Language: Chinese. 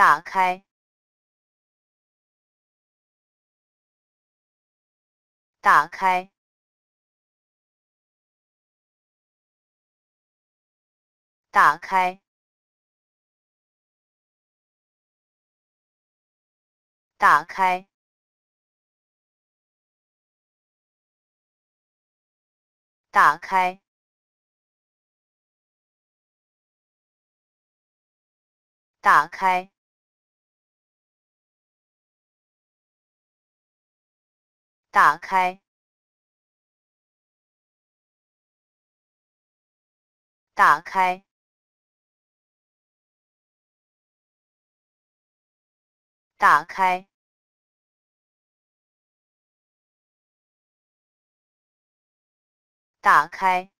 打开，打开，打开，打开，打开。打开，打开，打开，打开，打开。